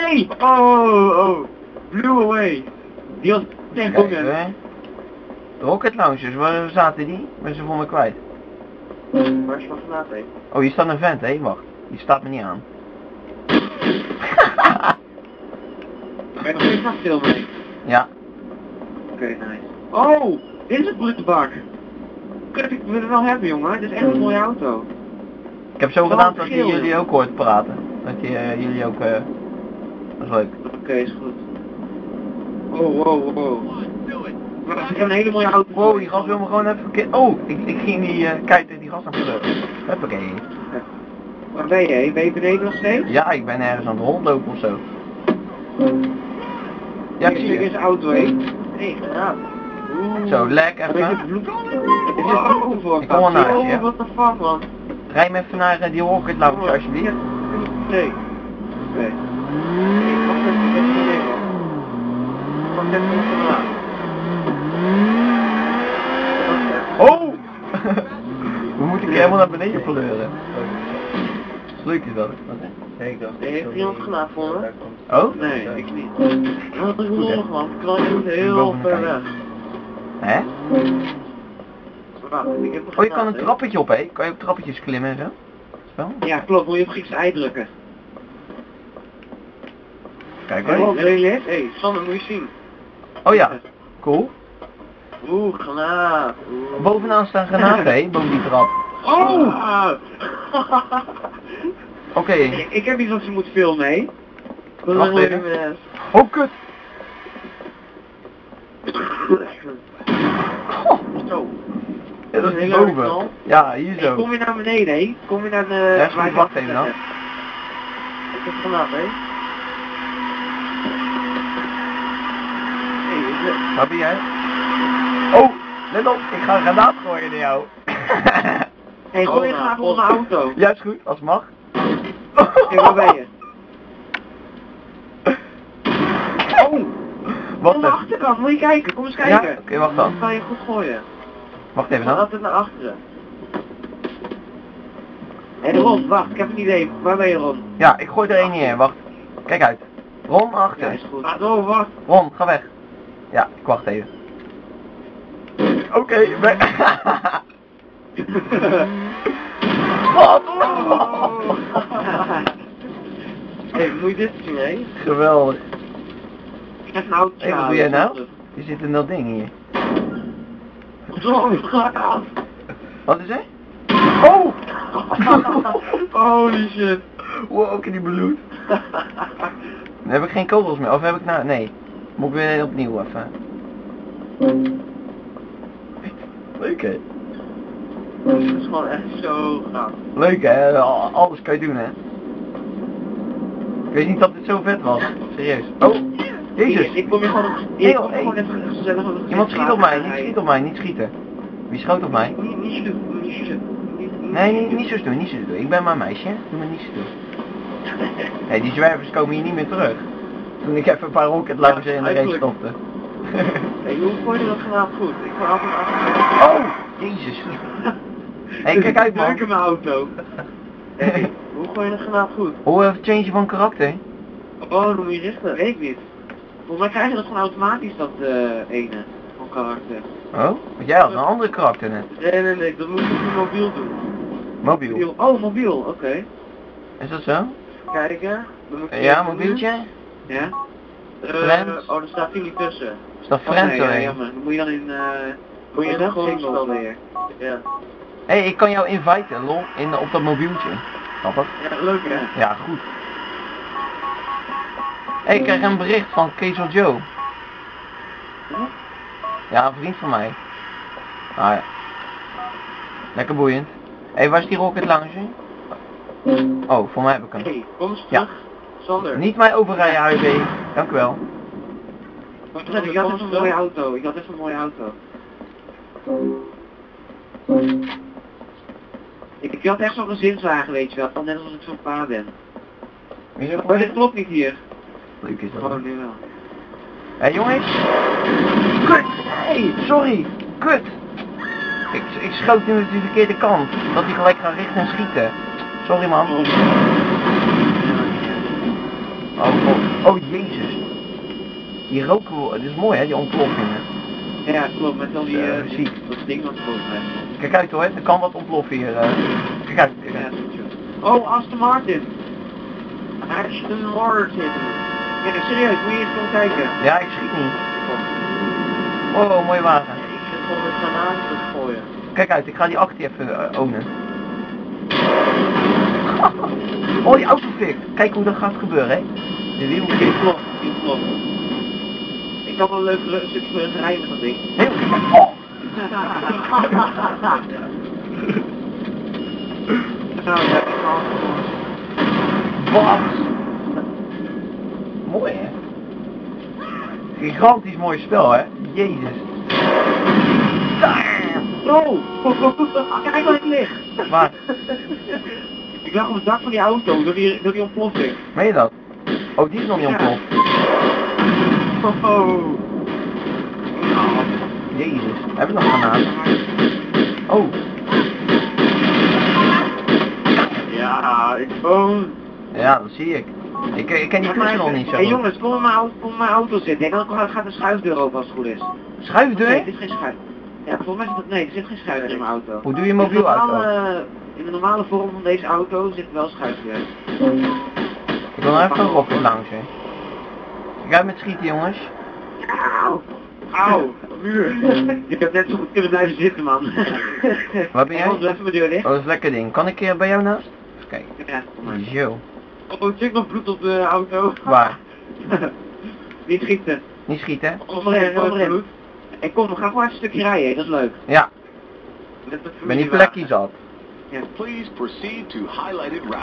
Nee! Oh, oh. Blew away. Die was echt goed, hè? rocket launchers, waar zaten die? Ben ze me kwijt. Waar is vanavond, hè? Oh, hier staat een vent, hé, wacht. Die staat me niet aan. Ben je nog filmen? ja, Oké, nice. Oh! Dit is het brutebak. Kut, ik wil het wel hebben, jongen. Dit is echt een mooie auto. ik heb zo gedaan dat schreeuwen? jullie ook hoort praten. Dat je, eh, jullie ook, eh dat is leuk. Oké, is goed. Oh, wow, wow. Maar ik heb een hele mooie auto. Wow, die gast wil me gewoon even... Oh, ik, ik ging die, eh kijk tegen die gast aan kleuren. Huppakee. Waar ben je? Ben je beneden nog steeds? Ja, ik ben ergens aan het rondlopen of zo. Ja, ik zie je. is auto. Hé, granaat. Oeh. Zo, lek even. het? Het voor. Ik kom wel naast je. Oh, what the fuck, man. Rij me even naar eh, die rocket launcher alsjeblieft. Nee. Nee. Nee, wacht even, ik heb het idee, man. Wacht even, ik heb het Oh! We moeten helemaal naar beneden pleuren. Leuk is dat. Heeft iemand gedaan voor me? Oh? Nee, ik niet. Dat is lollig man, ik heel ver weg. Hè? Ik Oh, je kan een trappetje op, hè? Kan je op trappetjes klimmen en zo? Spel? Ja, klopt, moet je op Grieks ei drukken. Kijk Hé, hoor. hey, hey, Sander, moet je zien. Oh ja, cool. Oeh, granaat. Oeh. Bovenaan staan granaten, hè? Boven die trap. Oh! Oké. ik, ik heb iets wat je moet filmen, hé. Wacht even. even. Oh, kut. Zo. Ja, dat is boven. Ja, hier zo. kom je naar beneden, hé? Kom je naar de... Ja, wacht even dan. Ik heb vanaf, hé. Waar ben jij? Oh, let op. Ik ga een granaat gooien naar jou. hey, gooi je graag op mijn auto. Ja, is goed. Als het mag. Hey, waar ben je? Oh! Wat Kom naar achterkant, moet je kijken, kom eens Ja, kijken. oké, wacht dan. Dan kan je goed gooien. Wacht even Ga dan. altijd naar achteren. Hé hey, Ron, wacht, ik heb een idee. Waar ben je Ron? Ja, ik gooi er één in. Wacht. Kijk uit. Ron Ja, achter. is goed. Ah, oh, wacht. Ron, ga weg. Ja, ik wacht even. Oké, weg. Wat? Hé, hey, moet je dit zien, hé? Geweldig. Ik heb een auto. Hé, wat doe jij nou? Je zit in dat ding hier. Af. Wat is hij? Oh! Holy shit. Wow, ook in die bloed. Dan heb ik geen kogels meer. Of heb ik nou... Nee. Moet ik weer opnieuw even. Leuk hè? Dat is gewoon echt zo gaaf. Leuk hè? Al- Alles kan je doen hè? Ik weet niet dat dit zo vet was. Serieus. Oh! Jezus! Ik, kom je gewoon, ik Nee, kom gewoon even gezellig op het Iemand schiet op mij. Niet schiet op mij. Niet schieten. Wie schoot op mij? Niet, niet zo doen, niet zo doen. Niet- Nee, niet, niet zo doen. Niet zo doen. Ik ben maar een meisje. Doe me niet zo doen. Hé, die zwervers komen hier niet meer terug. Toen ik even een paar rocket launchers in de race stopte. Hey, hoe gooi je dat vanavond goed? Ik ga af en achter. Oh! Jezus. Hé, kijk uit man. Leuk in mijn auto. Hey, hoe gooi je dat vanavond goed? Hoe even change van karakter? Oh, moet je richten, weet ik niet. Volgens mij krijg je dat gewoon automatisch, dat eh ene van karakter. Oh? Want jij had een andere karakter net. Nee, nee, nee, dat moet je mobiel doen. Mobiel. Oh, mobiel, oké. Is dat zo? Kijken. Dan moet je Ja, mobieltje? doen. Ja. Eh, Friends? oh, er staat niet tussen. Is dat Oh, friend nee, ja, jammer. Dan moet je dan in, eh, moet je dan gewoon weer. Ja. Hé, ik kan jou inviten, lol, in, op dat mobieltje. Grappig. Ja, leuk hè? Ja, goed. Hé, ik krijg een bericht van Keesel Joe. Hm? Ja, een vriend van mij. Ah ja. Lekker boeiend. Hé, waar is die rocket launcher? Oh, voor mij heb ik hem. Hey, kom eens Ja. Sander. Niet mij overrijden, HUB. Dank u wel. Ik had even een mooie auto. Ik had even een mooie auto. Ik, ik had echt zo'n gezinswagen, weet je wel. Van net als ik zo'n pa ben. Maar dit klopt niet hier. Leuk is dat. Nu wel. Hé jongens. Kut! Hey, sorry. Kut. Ik, ik schoot nu de verkeerde kant. Dat hij gelijk gaat richten en schieten. Sorry man. Oh, oh, oh jezus. Die roken, we- het is mooi hè, die ontploffingen. Ja, klopt, met al die, Eh, eh, ziek. dat ding wat volgens mij. Kijk uit hoor, er kan wat ontploffen hier. eh. Kijk uit. Ja, dat is goed. Oh, Aston Martin. Aston Martin. Ja, serieus, moet je eens gaan kijken. Ja, ik schiet niet. Oh, mooie wagen. Ik zit gewoon met granaten te gooien. Kijk uit, ik ga die actie even eh, ownen. Oh, die. Kijk hoe dat gaat gebeuren, hè. De wiel fik. klopt, die klopt. Ik had wel een leuk leuk stukje voor rijden met dat ding. Heel Oh. Ik ga Wat? Mooi, hè. Gigantisch mooi spel, hè. Jezus. Daar. Oh! Kijk wat ik lig! Waar? Ik lag op het dak van die auto, door die, door die ontploffing. Meen je dat? Oh, die is nog niet Ja. ontploft. Oh. Jezus. Hebben we nog granaten? Oh. Ja, ik gewoon... Ja, dat zie ik. Ik, ik ken die toestel nog niet zo Hé goed. jongens, kom in mijn auto, kom in mijn auto zitten. En dan gaat de schuifdeur open als het goed is. Nee, Schuifdeur? dit is geen schuif. Ja, volgens mij zit dat... Nee, er zit geen schuifdeur in mijn auto. Hoe doe je mobiel auto? In de normale vorm van deze auto zit wel schuifdeur. Ik wil nou even een rocket launcher. Ik ga met schieten, jongens. Auw. Auw. Muur. Je hebt net zo goed kunnen blijven zitten, man. Waar ben jij? Anders even mijn deur dicht. Oh, dat is een lekker ding. Kan ik hier bij jou naast? Even kijken. Ja, kom maar. Zo. Oh, check nog bloed op de auto. Waar? Niet schieten. Niet schieten? Onderin, onderin. En kom, we gaan gewoon even een stukje rijden, dat is leuk. Ja. Met de Ik ben die familiewagen. plekje zat. Ja. Please proceed to highlighted route.